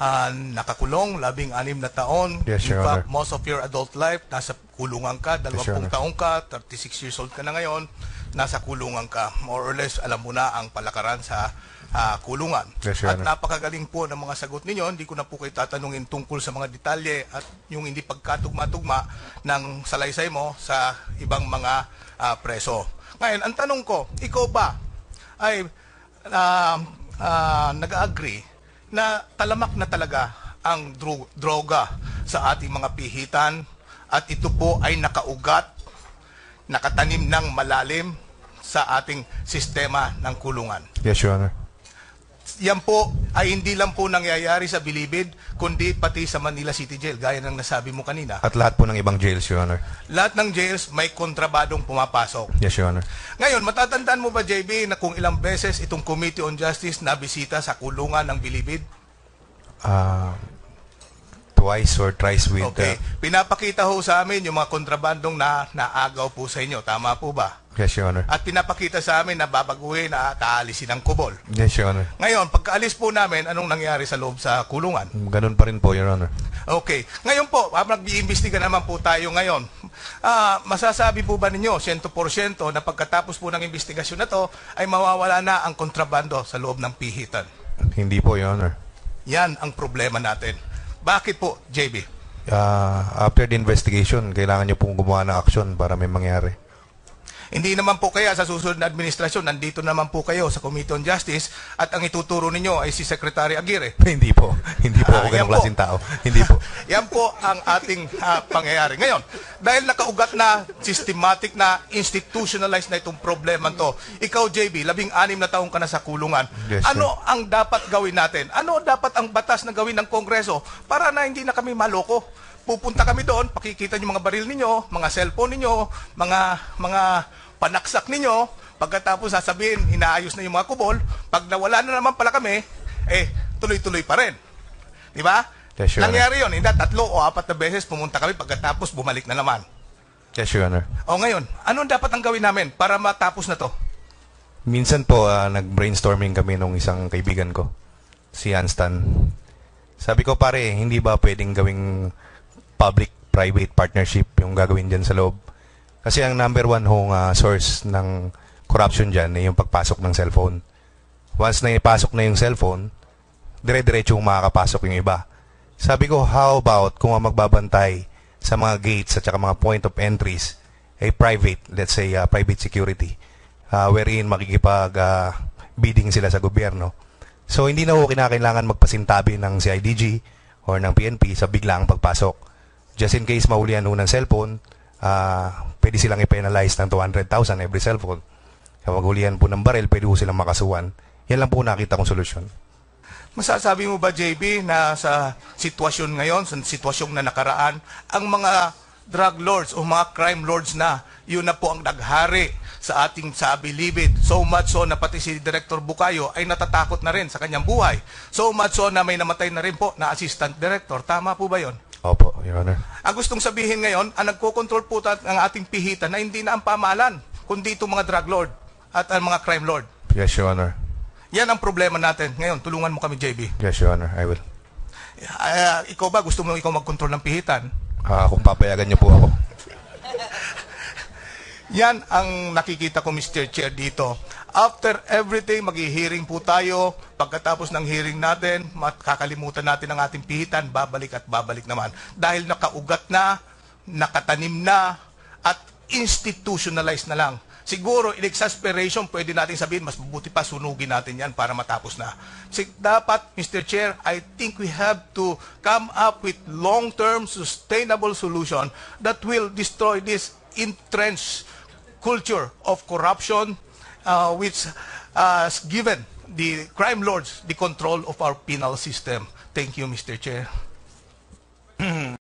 [SPEAKER 10] ah, nakakulong, labing anim na taon.
[SPEAKER 2] Yes,
[SPEAKER 10] In fact,
[SPEAKER 2] Honor.
[SPEAKER 10] most of your adult life, nasa kulungan ka, dalawampung
[SPEAKER 2] Honor.
[SPEAKER 10] taong ka, 36 years old ka na ngayon, nasa kulungan ka. More or less, alam mo na ang palakaran sa ah, kulungan.
[SPEAKER 2] Yes,
[SPEAKER 10] At napakagaling po ng mga sagot ninyo. Hindi ko na po kayo tatanungin tungkol sa mga detalye at yung hindi pagkatugma-tugma ng salaysay mo sa ibang mga ah, preso. Ngayon, ang tanong ko, ikaw ba ay ah, ah, nag-agree na talamak na talaga ang dro- droga sa ating mga pihitan at ito po ay nakaugat, nakatanim ng malalim sa ating sistema ng kulungan
[SPEAKER 2] Yes, Your Honor.
[SPEAKER 10] Yan po ay hindi lang po nangyayari sa Bilibid, kundi pati sa Manila City Jail, gaya ng nasabi mo kanina.
[SPEAKER 2] At lahat po ng ibang jails, Your Honor.
[SPEAKER 10] Lahat ng jails may kontrabadong pumapasok.
[SPEAKER 2] Yes, Your Honor.
[SPEAKER 10] Ngayon, matatandaan mo ba, JB, na kung ilang beses itong Committee on Justice nabisita sa kulungan ng Bilibid?
[SPEAKER 2] Uh, twice or thrice with...
[SPEAKER 10] Okay.
[SPEAKER 2] uh,
[SPEAKER 10] Pinapakita ho sa amin yung mga kontrabandong na naagaw po sa inyo. Tama po ba?
[SPEAKER 2] Yes, Your Honor.
[SPEAKER 10] At pinapakita sa amin na babaguhin na taalisin ang kubol.
[SPEAKER 2] Yes, Your Honor.
[SPEAKER 10] Ngayon, pagkaalis po namin, anong nangyari sa loob sa kulungan?
[SPEAKER 2] Ganun pa rin po, Your Honor.
[SPEAKER 10] Okay. Ngayon po, habang nag-iimbestiga naman po tayo ngayon, ah, masasabi po ba ninyo, 100% na pagkatapos po ng investigasyon na to, ay mawawala na ang kontrabando sa loob ng pihitan?
[SPEAKER 2] Hindi po, Your Honor.
[SPEAKER 10] Yan ang problema natin. Bakit po, JB?
[SPEAKER 2] Uh, after the investigation, kailangan niyo pong gumawa ng aksyon para may mangyari.
[SPEAKER 10] Hindi naman po kaya sa susunod na administrasyon, nandito naman po kayo sa Committee on Justice at ang ituturo ninyo ay si Secretary Aguirre.
[SPEAKER 2] Hindi po. Hindi po ako
[SPEAKER 10] Ah,
[SPEAKER 2] ganong klaseng tao. Hindi po.
[SPEAKER 10] Yan po ang ating ah, pangyayari. Ngayon, dahil nakaugat na, systematic na, institutionalized na itong problema to, ikaw, JB, labing anim na taong ka na sa kulungan.
[SPEAKER 2] Yes, sir.
[SPEAKER 10] ano ang dapat gawin natin? Ano dapat ang batas na gawin ng Kongreso para na hindi na kami maloko? Pupunta kami doon, pakikita niyo mga baril ninyo, mga cellphone ninyo, mga mga panaksak ninyo, pagkatapos sasabihin, inaayos na yung mga kubol, pag nawala na naman pala kami, eh, tuloy-tuloy pa rin. Di ba?
[SPEAKER 2] Yes, Your.
[SPEAKER 10] Nangyari yun. Hindi, tatlo o apat na beses pumunta kami pagkatapos bumalik na naman.
[SPEAKER 2] Yes, Your Honor.
[SPEAKER 10] O ngayon, anong dapat ang gawin namin para matapos na to?
[SPEAKER 2] Minsan po, ah, nag-brainstorming kami nung isang kaibigan ko, si Anstan. Sabi ko, pare, hindi ba pwedeng gawing public-private partnership yung gagawin dyan sa loob? Kasi ang number one hong ah, source ng corruption dyan ay yung pagpasok ng cellphone. Once na ipasok na yung cellphone, dire-diretso yung makakapasok yung iba. Sabi ko, how about kung ang magbabantay sa mga gates at saka mga point of entries ay private, let's say uh, private security, uh, wherein makikipag uh, bidding sila sa gobyerno. So hindi na ho kinakailangan magpasintabi ng CIDG or ng PNP sa biglaang pagpasok. Just in case mahulihan ho ng cellphone, uh, pwede silang i-penalize ng 200,000 every cellphone. Kapag hulihan po ng baril, pwede ho silang makasuhan. Yan lang po nakita kong solusyon.
[SPEAKER 10] Masasabi mo ba, JB, na sa sitwasyon ngayon, sa sitwasyong na nakaraan, ang mga drug lords o mga crime lords na, yun na po ang naghari sa ating sabilibid. So much so na pati si Director Bukayo ay natatakot na rin sa kanyang buhay. So much so na may namatay na rin po na assistant director. Tama po ba yon?
[SPEAKER 2] Opo, Your Honor.
[SPEAKER 10] Ang gustong sabihin ngayon, ang nagkocontrol po ta- ng ating pihitan na hindi na ang pamahalan, kundi itong mga drug lord at ang mga crime lord.
[SPEAKER 2] Yes, Your Honor.
[SPEAKER 10] Yan ang problema natin. Ngayon, tulungan mo kami, JB.
[SPEAKER 2] Yes, Your Honor. I will.
[SPEAKER 10] Ah, ikaw ba, gusto mo ikaw mag-control ng pihitan?
[SPEAKER 2] Ah, kung papayagan niyo po ako.
[SPEAKER 10] Yan ang nakikita ko, Mr. Chair, dito. After everything, mag-hearing po tayo. Pagkatapos ng hearing natin, makakalimutan natin ang ating pihitan, babalik at babalik naman. Dahil nakaugat na, nakatanim na, at institutionalized na lang. Siguro, in exasperation, pwede natin sabihin, mas mabuti pa, sunugin natin yan para matapos na. Sig- dapat, Mr. Chair, I think we have to come up with long-term, sustainable solution that will destroy this entrenched culture of corruption uh, which has given the crime lords the control of our penal system. Thank you, Mr. Chair.